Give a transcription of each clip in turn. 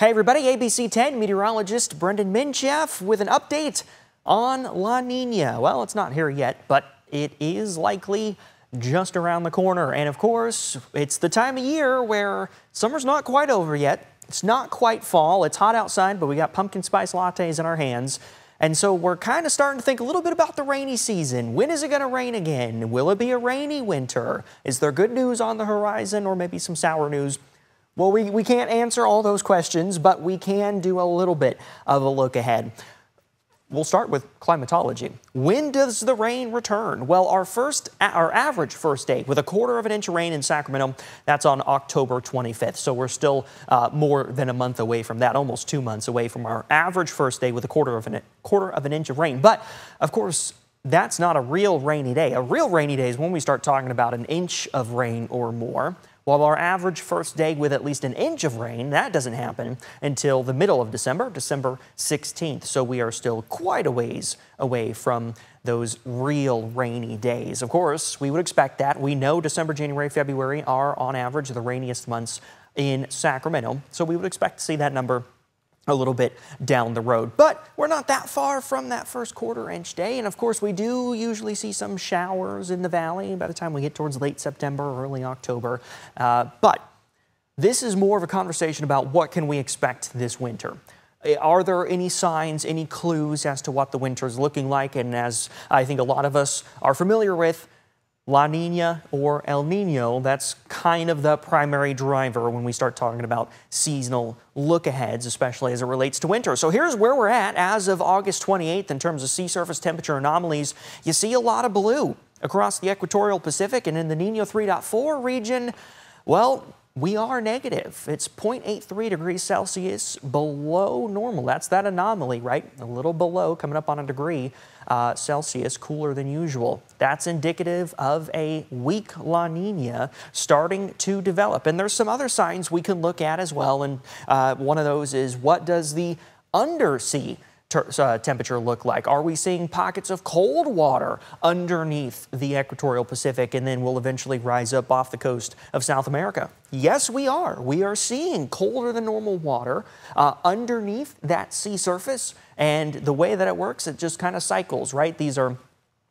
Hey everybody, ABC 10 meteorologist Brenden Mincheff with an update on La Nina. Well, it's not here yet, but it is likely just around the corner. And of course, it's the time of year where summer's not quite over yet. It's not quite fall. It's hot outside, but we got pumpkin spice lattes in our hands. And so we're kind of starting to think a little bit about the rainy season. When is it going to rain again? Will it be a rainy winter? Is there good news on the horizon or maybe some sour news? Well, we, we can't answer all those questions, but we can do a little bit of a look ahead. We'll start with climatology. When does the rain return? Well, our first, our average first day with a quarter of an inch of rain in Sacramento, that's on October 25th. So we're still uh, more than a month away from that, almost two months away from our average first day with a quarter of an quarter of an inch of rain. But of course, that's not a real rainy day. A real rainy day is when we start talking about an inch of rain or more. While our average first day with at least an inch of rain, that doesn't happen until the middle of December, December 16th. So we are still quite a ways away from those real rainy days. Of course, we would expect that. We know December, January, February are on average the rainiest months in Sacramento. So we would expect to see that number a little bit down the road. But we're not that far from that first quarter inch day. And of course, we do usually see some showers in the valley by the time we get towards late September early October. Uh, but this is more of a conversation about what can we expect this winter. Uh, are there any signs, any clues as to what the winter is looking like? And as I think a lot of us are familiar with, La Nina or El Nino, that's kind of the primary driver when we start talking about seasonal look aheads, especially as it relates to winter. So here's where we're at as of August 28th in terms of sea surface temperature anomalies. You see a lot of blue across the equatorial Pacific and in the Nino 3.4 region. Well, we are negative. It's 0.83 degrees Celsius below normal. That's that anomaly, right? A little below, coming up on a degree uh, Celsius, cooler than usual. That's indicative of a weak La Nina starting to develop. And there's some other signs we can look at as well. And uh, one of those is what does the undersea uh, temperature look like? Are we seeing pockets of cold water underneath the equatorial Pacific and then will eventually rise up off the coast of South America? Yes, we are. We are seeing colder than normal water uh, underneath that sea surface. And the way that it works, it just kind of cycles, right? These are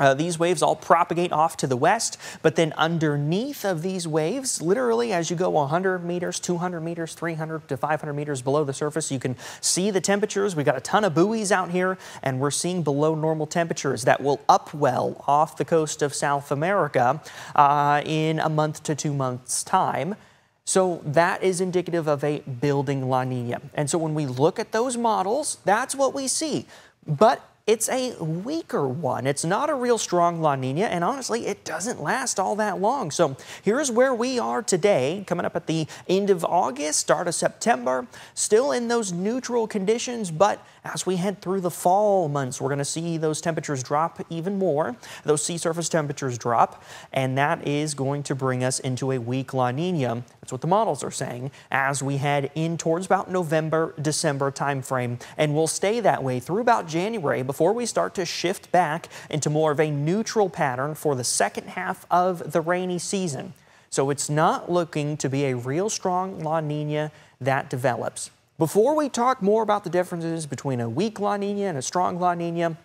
uh, these waves all propagate off to the west, but then underneath of these waves, literally as you go 100 meters, 200 meters, 300 to 500 meters below the surface, you can see the temperatures. We've got a ton of buoys out here, and we're seeing below normal temperatures that will upwell off the coast of South America uh, in a month to two months' time. So that is indicative of a building La Nina. And so when we look at those models, that's what we see. But it's a weaker one. It's not a real strong La Nina, and honestly, it doesn't last all that long. So here's where we are today, coming up at the end of August, start of September, still in those neutral conditions, but as we head through the fall months, we're going to see those temperatures drop even more, those sea surface temperatures drop, and that is going to bring us into a weak La Nina. That's what the models are saying as we head in towards about November, December timeframe, and we'll stay that way through about January before we start to shift back into more of a neutral pattern for the second half of the rainy season. So it's not looking to be a real strong La Nina that develops. Before we talk more about the differences between a weak La Nina and a strong La Nina,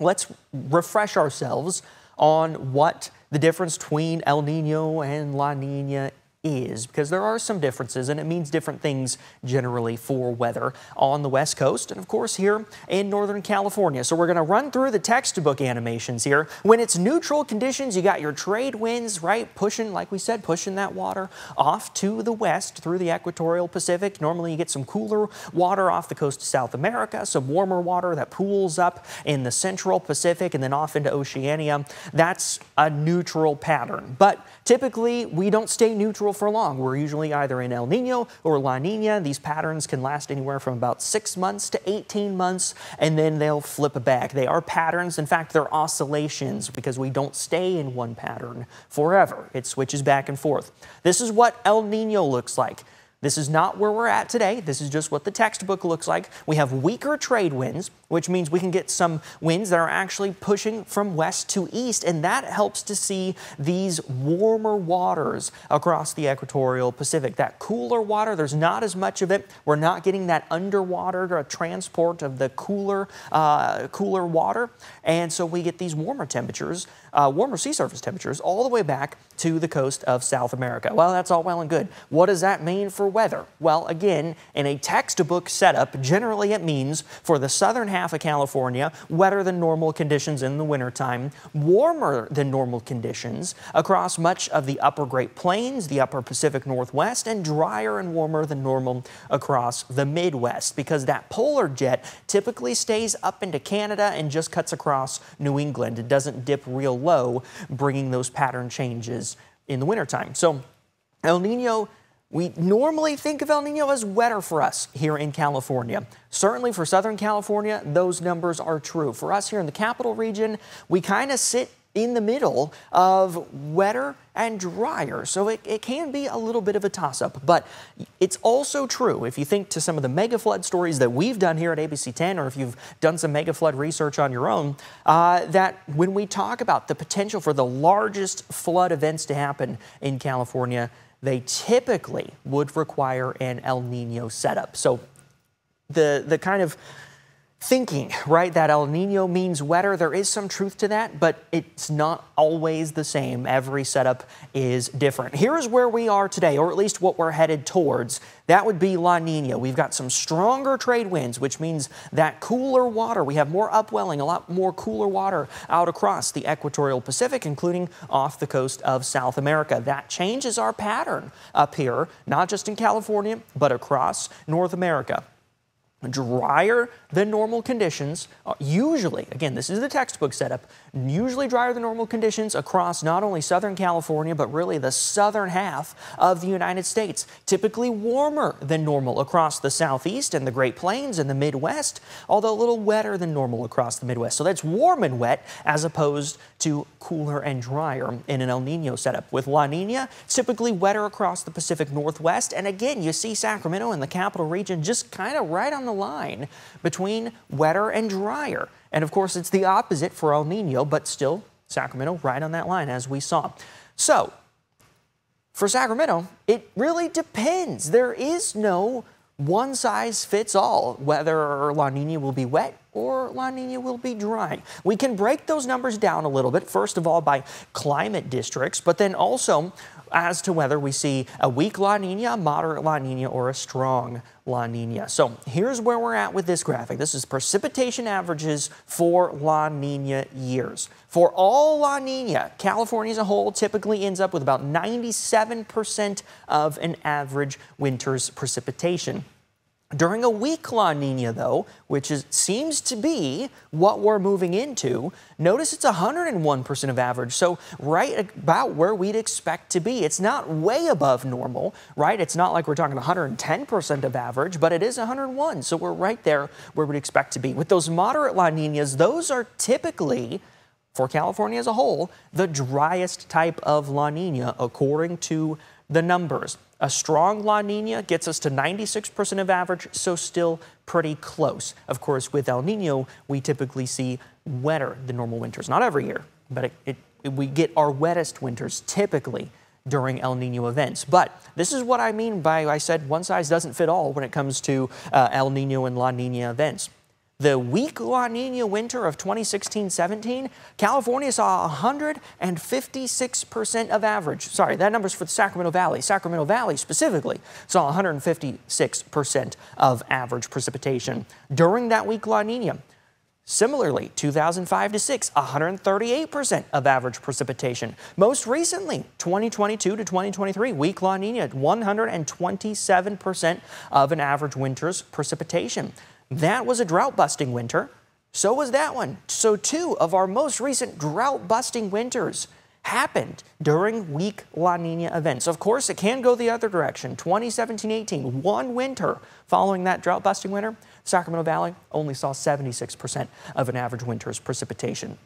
let's refresh ourselves on what the difference between El Nino and La Nina is because there are some differences and it means different things generally for weather on the west coast and of course here in northern California. So we're going to run through the textbook animations here. When it's neutral conditions, you got your trade winds, right? Pushing, like we said, pushing that water off to the west through the equatorial Pacific. Normally you get some cooler water off the coast of South America, some warmer water that pools up in the central Pacific and then off into Oceania. That's a neutral pattern. But typically we don't stay neutral for long. We're usually either in El Nino or La Nina. These patterns can last anywhere from about six months to 18 months, and then they'll flip back. They are patterns. In fact, they're oscillations because we don't stay in one pattern forever. It switches back and forth. This is what El Nino looks like. This is not where we're at today. This is just what the textbook looks like. We have weaker trade winds, which means we can get some winds that are actually pushing from west to east, and that helps to see these warmer waters across the equatorial Pacific. That cooler water, there's not as much of it. We're not getting that underwater transport of the cooler, uh, cooler water, and so we get these warmer temperatures, uh, warmer sea surface temperatures, all the way back to the coast of South America. Well, that's all well and good. What does that mean for weather? Well, again, in a textbook setup, generally it means for the southern half of California, wetter than normal conditions in the wintertime, warmer than normal conditions across much of the upper Great Plains, the upper Pacific Northwest, and drier and warmer than normal across the Midwest because that polar jet typically stays up into Canada and just cuts across New England. It doesn't dip real low, bringing those pattern changes in the wintertime. So El Nino we normally think of El Nino as wetter for us here in California. Certainly for Southern California, those numbers are true. For us here in the capital region, we kind of sit in the middle of wetter and drier. So it, it can be a little bit of a toss up. But it's also true, if you think to some of the mega flood stories that we've done here at ABC 10, or if you've done some mega flood research on your own, uh, that when we talk about the potential for the largest flood events to happen in California, they typically would require an El Nino setup. So the, the kind of thinking, right, that El Nino means wetter. There is some truth to that, but it's not always the same. Every setup is different. Here is where we are today, or at least what we're headed towards. That would be La Nina. We've got some stronger trade winds, which means that cooler water, we have more upwelling, a lot more cooler water out across the equatorial Pacific, including off the coast of South America. That changes our pattern up here, not just in California, but across North America drier than normal conditions, uh, usually, again, this is the textbook setup, usually drier than normal conditions across not only Southern California, but really the southern half of the United States. Typically warmer than normal across the Southeast and the Great Plains and the Midwest, although a little wetter than normal across the Midwest. So that's warm and wet as opposed to cooler and drier in an El Nino setup. With La Nina, typically wetter across the Pacific Northwest. And again, you see Sacramento in the capital region just kind of right on the line between wetter and drier. And of course, it's the opposite for El Nino, but still Sacramento right on that line as we saw. So for Sacramento, it really depends. There is no one size fits all whether La Nina will be wet or La Nina will be dry. We can break those numbers down a little bit, first of all by climate districts, but then also as to whether we see a weak La Nina, a moderate La Nina, or a strong La Nina. So here's where we're at with this graphic. This is precipitation averages for La Nina years. For all La Nina, California as a whole typically ends up with about 97% of an average winter's precipitation. During a weak La Nina, though, which is, seems to be what we're moving into, notice it's 101% of average, so right about where we'd expect to be. It's not way above normal, right? It's not like we're talking 110% of average, but it is 101, so we're right there where we'd expect to be. With those moderate La Ninas, those are typically for California as a whole, the driest type of La Nina according to the numbers. A strong La Nina gets us to 96% of average, so still pretty close. Of course, with El Nino, we typically see wetter than normal winters. Not every year, but it, it, we get our wettest winters typically during El Nino events. But this is what I mean by I said one size doesn't fit all when it comes to uh, El Nino and La Nina events. The weak La Nina winter of 2016-17, California saw 156% of average. Sorry, that number's for the Sacramento Valley. Sacramento Valley specifically saw 156% of average precipitation during that weak La Nina. Similarly, 2005 to 6, 138% of average precipitation. Most recently, 2022 to 2023, weak La Nina, 127% of an average winter's precipitation. That was a drought busting winter. So was that one. So, two of our most recent drought busting winters happened during weak La Nina events. Of course, it can go the other direction. 2017 18, one winter following that drought busting winter, Sacramento Valley only saw 76% of an average winter's precipitation.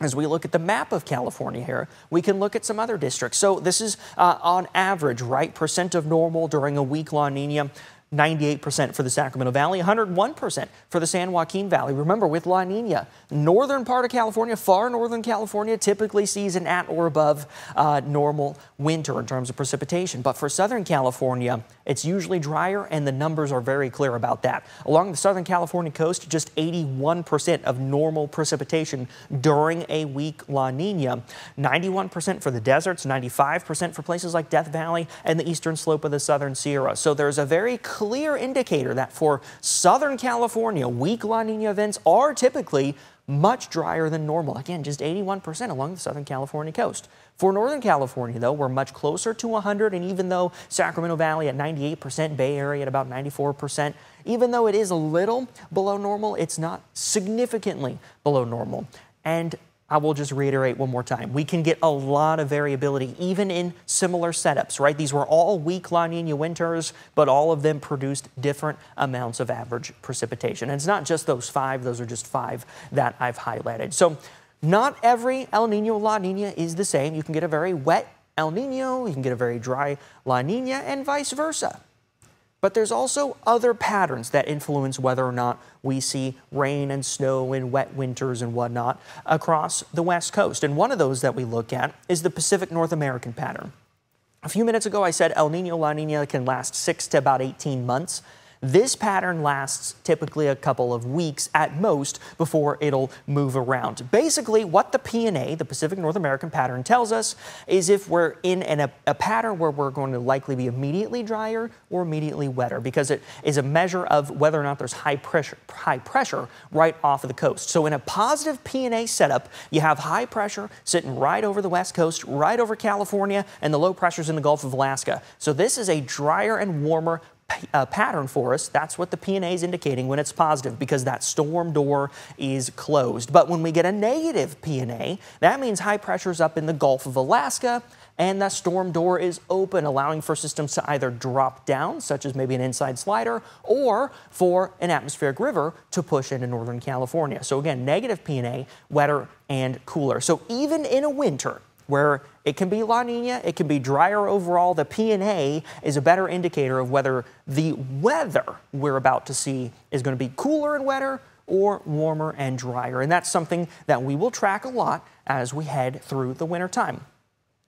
as we look at the map of California here, we can look at some other districts. So this is uh, on average, right? Percent of normal during a weak La Nina. 98% for the Sacramento Valley, 101% for the San Joaquin Valley. Remember, with La Nina, northern part of California, far northern California, typically sees an at or above uh, normal winter in terms of precipitation. But for Southern California, it's usually drier, and the numbers are very clear about that. Along the Southern California coast, just 81% of normal precipitation during a weak La Nina, 91% for the deserts, 95% for places like Death Valley and the eastern slope of the Southern Sierra. So there's a very clear indicator that for Southern California, weak La Nina events are typically much drier than normal. Again, just 81% along the Southern California coast. For Northern California, though, we're much closer to 100, and even though Sacramento Valley at 98%, Bay Area at about 94%, even though it is a little below normal, it's not significantly below normal. And I will just reiterate one more time. We can get a lot of variability even in similar setups, right? These were all weak La Nina winters, but all of them produced different amounts of average precipitation. And it's not just those five, those are just five that I've highlighted. So not every El Nino La Nina is the same. You can get a very wet El Nino, you can get a very dry La Nina, and vice versa. But there's also other patterns that influence whether or not we see rain and snow and wet winters and whatnot across the West Coast. And one of those that we look at is the Pacific North American pattern. A few minutes ago, I said El Nino La Nina can last six to about 18 months. This pattern lasts typically a couple of weeks at most before it'll move around. Basically, what the PNA, the Pacific North American pattern, tells us is if we're in an, a, a pattern where we're going to likely be immediately drier or immediately wetter because it is a measure of whether or not there's high pressure, high pressure right off of the coast. So in a positive PNA setup, you have high pressure sitting right over the west coast, right over California, and the low pressures in the Gulf of Alaska. So this is a drier and warmer uh, pattern for us. That's what the PNA is indicating when it's positive because that storm door is closed. But when we get a negative PNA, that means high pressure is up in the Gulf of Alaska and that storm door is open, allowing for systems to either drop down, such as maybe an inside slider, or for an atmospheric river to push into Northern California. So again, negative PNA, wetter and cooler. So even in a winter, where it can be La Nina, it can be drier overall. The PNA is a better indicator of whether the weather we're about to see is going to be cooler and wetter or warmer and drier. And that's something that we will track a lot as we head through the winter time.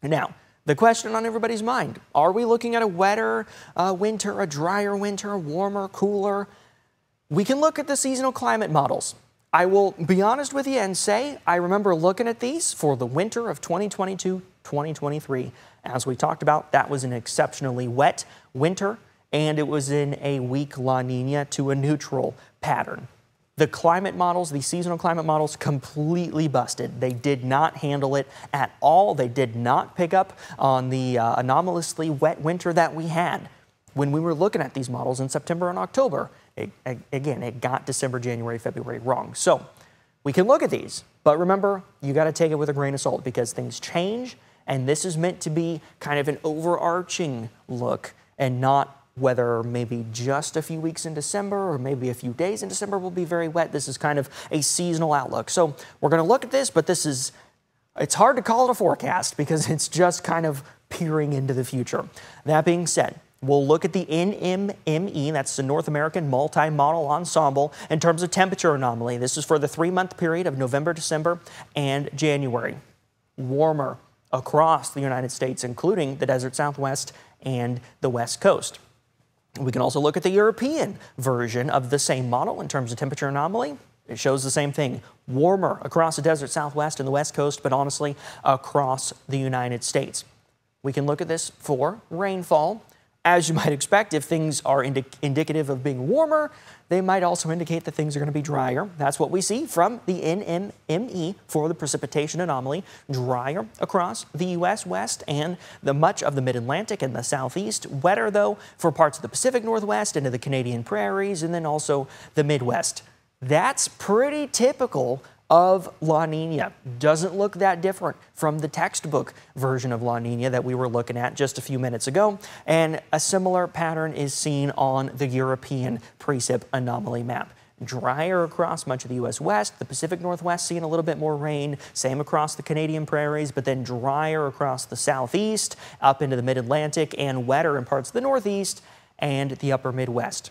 Now, the question on everybody's mind, are we looking at a wetter uh, winter, a drier winter, warmer, cooler? We can look at the seasonal climate models. I will be honest with you and say I remember looking at these for the winter of 2022 2023. As we talked about, that was an exceptionally wet winter and it was in a weak La Nina to a neutral pattern. The climate models, the seasonal climate models, completely busted. They did not handle it at all. They did not pick up on the uh, anomalously wet winter that we had when we were looking at these models in September and October. It, again, it got December, January, February wrong. So we can look at these, but remember, you got to take it with a grain of salt because things change, and this is meant to be kind of an overarching look and not whether maybe just a few weeks in December or maybe a few days in December will be very wet. This is kind of a seasonal outlook. So we're going to look at this, but this is, it's hard to call it a forecast because it's just kind of peering into the future. That being said, We'll look at the NMME, that's the North American Multi-Model Ensemble, in terms of temperature anomaly. This is for the three-month period of November, December, and January. Warmer across the United States, including the desert Southwest and the West Coast. We can also look at the European version of the same model in terms of temperature anomaly. It shows the same thing, warmer across the desert Southwest and the West Coast, but honestly, across the United States. We can look at this for rainfall. As you might expect, if things are indi indicative of being warmer, they might also indicate that things are going to be drier. That's what we see from the NMME for the precipitation anomaly, drier across the U.S. West and the much of the Mid-Atlantic and the Southeast. Wetter, though, for parts of the Pacific Northwest into the Canadian prairies and then also the Midwest. That's pretty typical of La Nina. Doesn't look that different from the textbook version of La Nina that we were looking at just a few minutes ago. And a similar pattern is seen on the European precip anomaly map. drier across much of the U.S. West. The Pacific Northwest seeing a little bit more rain. Same across the Canadian prairies, but then drier across the southeast, up into the mid Atlantic, and wetter in parts of the Northeast and the upper Midwest.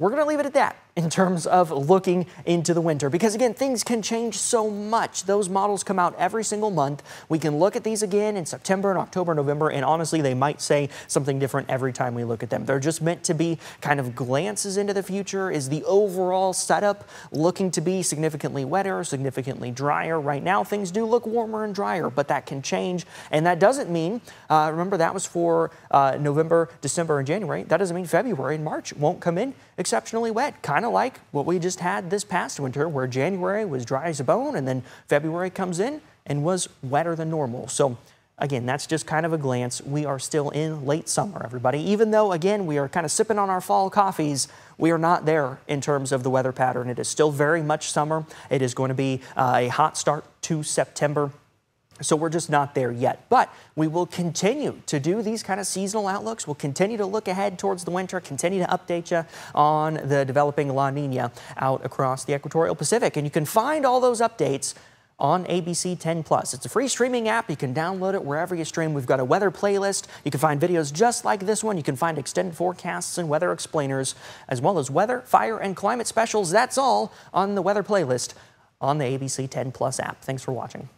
We're going to leave it at that in terms of looking into the winter. Because again things can change so much. Those models come out every single month. We can look at these again in September and October November and honestly they might say something different every time we look at them. They're just meant to be kind of glances into the future. Is the overall setup looking to be significantly wetter significantly drier? Right now things do look warmer and drier but that can change. And that doesn't mean uh, remember that was for uh, November December and January. That doesn't mean February and March won't come in exceptionally wet. Kind kind of like what we just had this past winter, where January was dry as a bone, and then February comes in and was wetter than normal. So Again, that's just kind of a glance. We are still in late summer, everybody. Even though, again, we are kind of sipping on our fall coffees, we are not there in terms of the weather pattern. It is still very much summer. It is going to be uh, a hot start to September. So we're just not there yet. But we will continue to do these kind of seasonal outlooks. We'll continue to look ahead towards the winter, continue to update you on the developing La Nina out across the equatorial Pacific. And you can find all those updates on ABC 10 Plus. It's a free streaming app. You can download it wherever you stream. We've got a weather playlist. You can find videos just like this one. You can find extended forecasts and weather explainers, as well as weather, fire, and climate specials. That's all on the weather playlist on the ABC 10 Plus app. Thanks for watching.